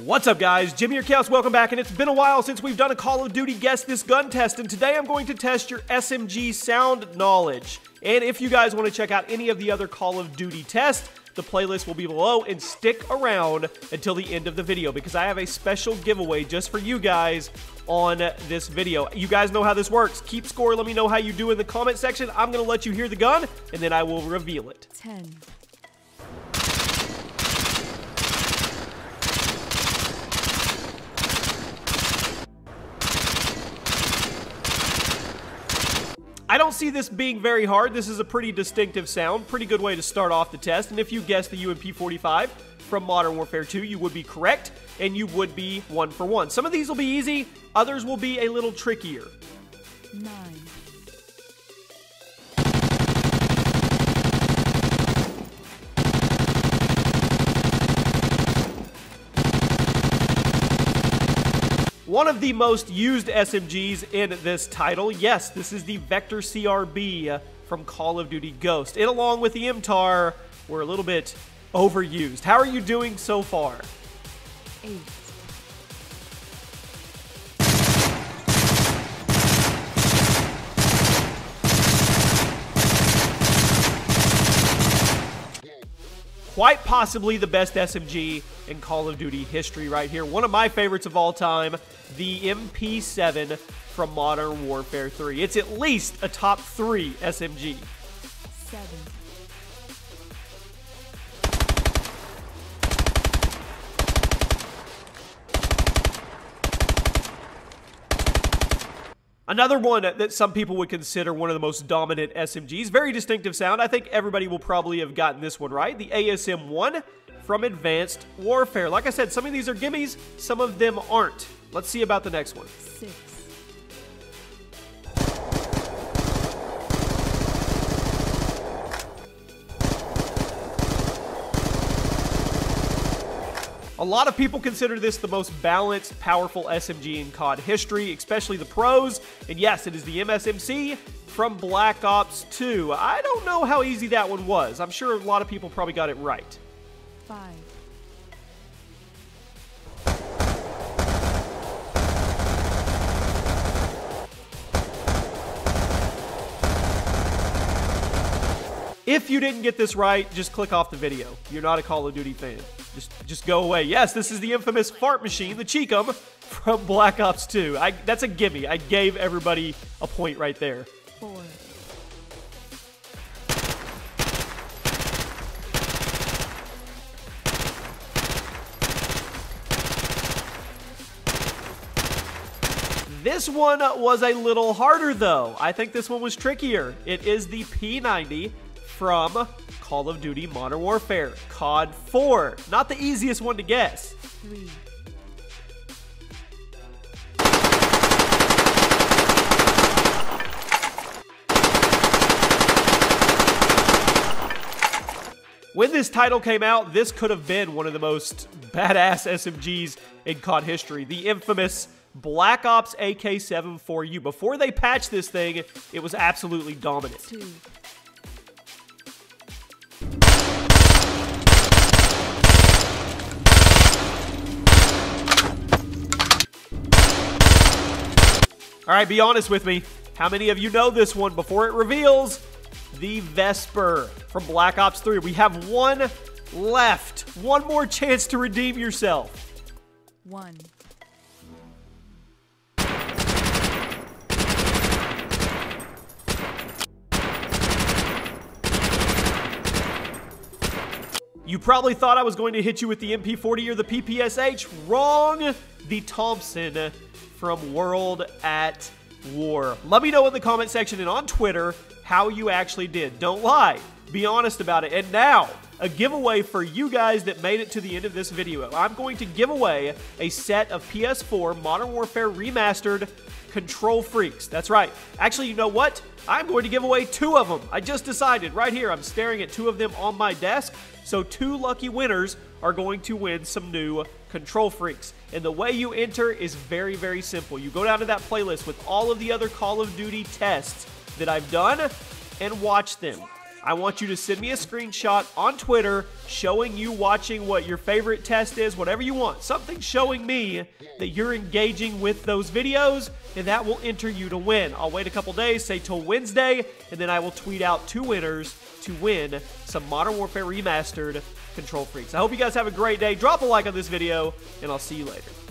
What's up guys, Jimmy your Chaos, welcome back, and it's been a while since we've done a Call of Duty Guess This Gun test, and today I'm going to test your SMG sound knowledge. And if you guys want to check out any of the other Call of Duty tests, the playlist will be below, and stick around until the end of the video, because I have a special giveaway just for you guys on this video. You guys know how this works. Keep score, let me know how you do in the comment section. I'm going to let you hear the gun, and then I will reveal it. 10, I don't see this being very hard. This is a pretty distinctive sound. Pretty good way to start off the test. And if you guessed the UMP-45 from Modern Warfare 2, you would be correct, and you would be one for one. Some of these will be easy. Others will be a little trickier. 9, One of the most used SMGs in this title, yes, this is the Vector CRB uh, from Call of Duty Ghost. It, along with the MTAR, were a little bit overused. How are you doing so far? 8, Quite possibly the best SMG in Call of Duty history right here. One of my favorites of all time, the MP7 from Modern Warfare 3. It's at least a top 3 SMG. 7, Another one that some people would consider one of the most dominant SMGs. Very distinctive sound. I think everybody will probably have gotten this one right. The ASM 1 from Advanced Warfare. Like I said, some of these are gimmies, some of them aren't. Let's see about the next one. 6, A lot of people consider this the most balanced, powerful SMG in COD history, especially the pros. And yes, it is the MSMC from Black Ops 2. I don't know how easy that one was. I'm sure a lot of people probably got it right. 5, If you didn't get this right, just click off the video. You're not a Call of Duty fan. Just just go away. Yes, this is the infamous fart machine, the Chicom from Black Ops 2. I, that's a gimme. I gave everybody a point right there. 4, This one was a little harder, though. I think this one was trickier. It is the P90 from Call of Duty Modern Warfare, COD 4. Not the easiest one to guess. 3, When this title came out, this could have been one of the most badass SMGs in COD history. The infamous Black Ops AK-74u. Before they patched this thing, it was absolutely dominant. 2, All right, be honest with me. How many of you know this one before it reveals? The Vesper from Black Ops 3. We have one left. One more chance to redeem yourself. 1, You probably thought I was going to hit you with the MP40 or the PPSH. Wrong. The Thompson from World at War. Let me know in the comment section and on Twitter how you actually did. Don't lie. Be honest about it. And now, a giveaway for you guys that made it to the end of this video. I'm going to give away a set of PS4 Modern Warfare Remastered KontrolFreeks. That's right. Actually, you know what? I'm going to give away two of them. I just decided right here. I'm staring at two of them on my desk. So, two lucky winners are going to win some new KontrolFreeks. And the way you enter is very, very simple. You go down to that playlist with all of the other Call of Duty tests that I've done and watch them. I want you to send me a screenshot on Twitter showing you watching what your favorite test is, whatever you want. Something showing me that you're engaging with those videos, and that will enter you to win. I'll wait a couple days, say till Wednesday, and then I will tweet out two winners to win some Modern Warfare Remastered KontrolFreeks. I hope you guys have a great day. Drop a like on this video, and I'll see you later.